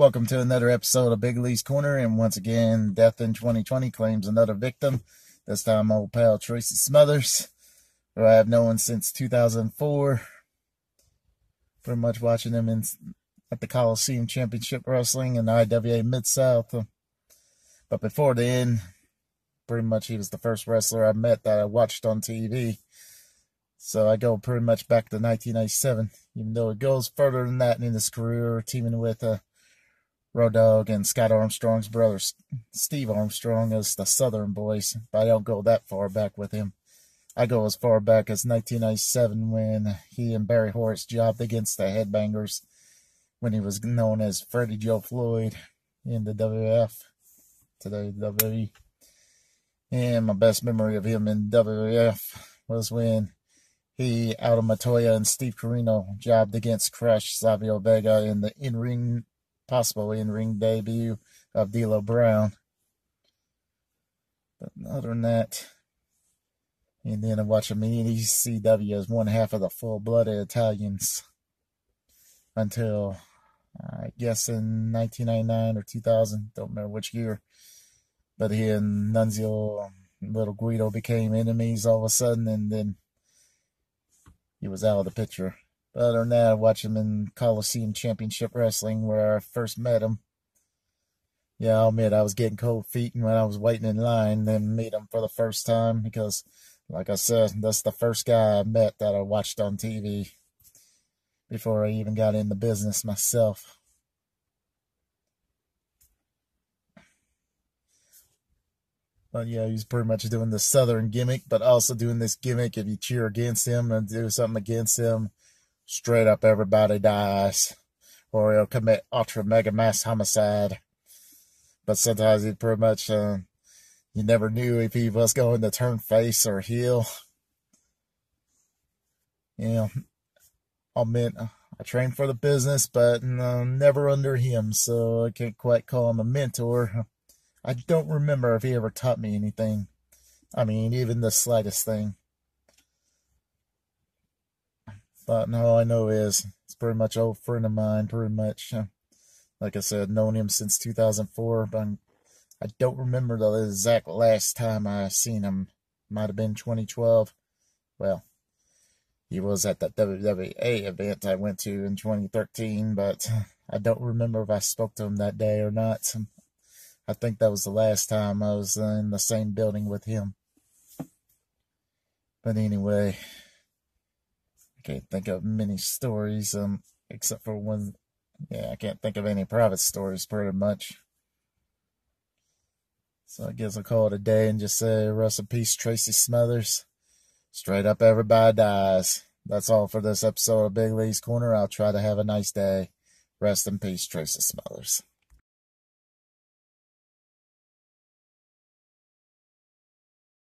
Welcome to another episode of Big Lee's Corner, and once again, Death in 2020 claims another victim. This time, old pal Tracy Smothers, who I have known since 2004. Pretty much watching him in at the Coliseum Championship Wrestling and IWA Mid South. But before then, pretty much he was the first wrestler I met that I watched on TV. So I go pretty much back to 1997, even though it goes further than that in his career, teaming with uh, Road Dogg and Scott Armstrong's brother, Steve Armstrong, as the Southern Boys, but I don't go that far back with him. I go as far back as 1997 when he and Barry Horowitz jobbed against the Headbangers when he was known as Freddie Joe Floyd in the WF, today WWE. And my best memory of him in WF was when he, Aldo Montoya, and Steve Corino jobbed against Crush Savio Vega in the in-ring possible in-ring debut of D'Lo Brown. But other than that, and then I watch him in ECW as one half of the full-blooded Italians until I guess in 1999 or 2000, don't remember which year. But he and Nunzio and Little Guido became enemies all of a sudden, and then he was out of the picture. But other than that, I watched him in Coliseum Championship Wrestling where I first met him. Yeah, I'll admit I was getting cold feet when I was waiting in line, then meet him for the first time because, like I said, that's the first guy I met that I watched on TV before I even got in the business myself. But yeah, he's pretty much doing the Southern gimmick, but also doing this gimmick if you cheer against him and do something against him, straight up everybody dies. Or he'll commit ultra mega mass homicide. But sometimes he pretty much, uh, you never knew if he was going to turn face or heel. You know, I'll admit, I trained for the business, but uh, never under him, so I can't quite call him a mentor. I don't remember if he ever taught me anything. I mean, even the slightest thing. But no, I know is it's pretty much old friend of mine. Pretty much, uh, like I said, known him since 2004. But I don't remember the exact last time I seen him. Might have been 2012. Well, he was at that WWE event I went to in 2013, but uh, I don't remember if I spoke to him that day or not. Um, I think that was the last time I was in the same building with him. But anyway, I can't think of many stories, um, except for one. Yeah, I can't think of any private stories pretty much. So I guess I'll call it a day and just say rest in peace, Tracy Smothers. Straight up, everybody dies. That's all for this episode of Big Lee's Corner. I'll try to have a nice day. Rest in peace, Tracy Smothers.